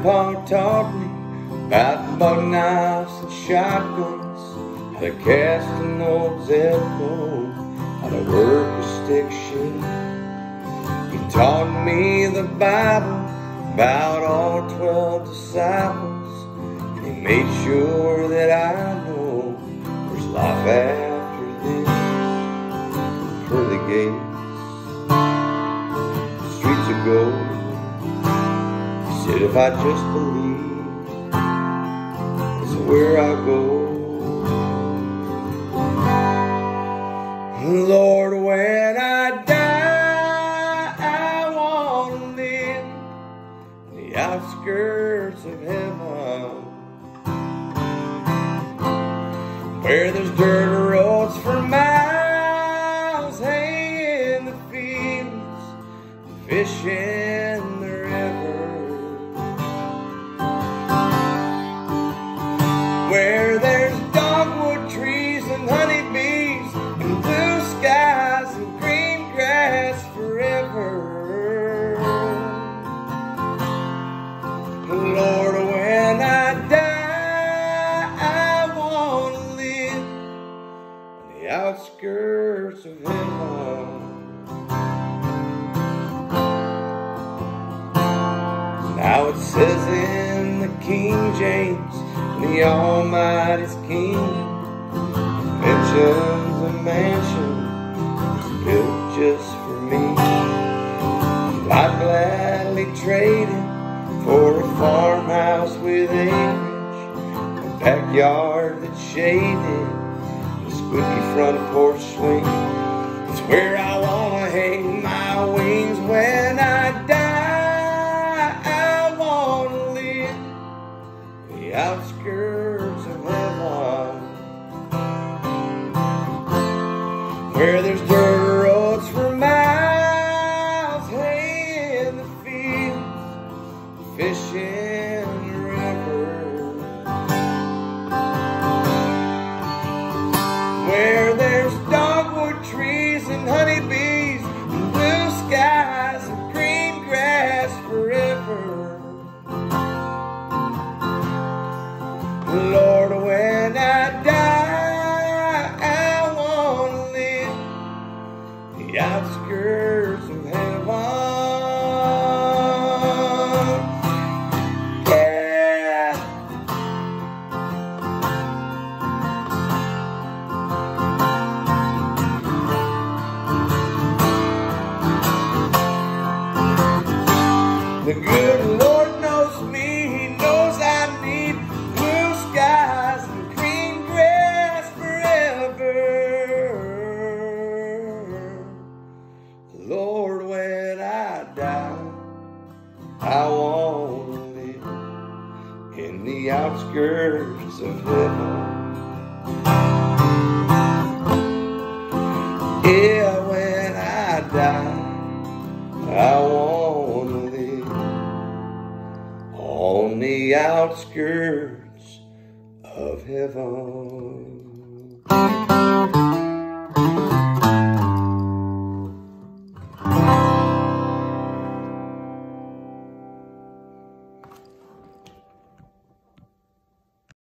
Grandpa taught me about buck knives and shotguns, how to cast an old Zebco, how to work a stick shift. He taught me the Bible about all twelve disciples. He made sure that I know there's life after this. Pearly gates, streets if I just believe, that's where I go. Lord, when I die, I want to live on the outskirts of heaven, where there's dirt roads for miles, hay in the fields, fish says in the King James, the Almighty's King mentions a mansion built just for me. I'd gladly trade it for a farmhouse with acreage, a backyard that's shaded, a squeaky front porch swing. It's where I wanna hang the outskirts of heaven where Lord, when I die, I want to live the outskirts of heaven. Yeah. The good Lord, when I die, I want to live in the outskirts of heaven. Yeah, when I die, I want to live on the outskirts of heaven.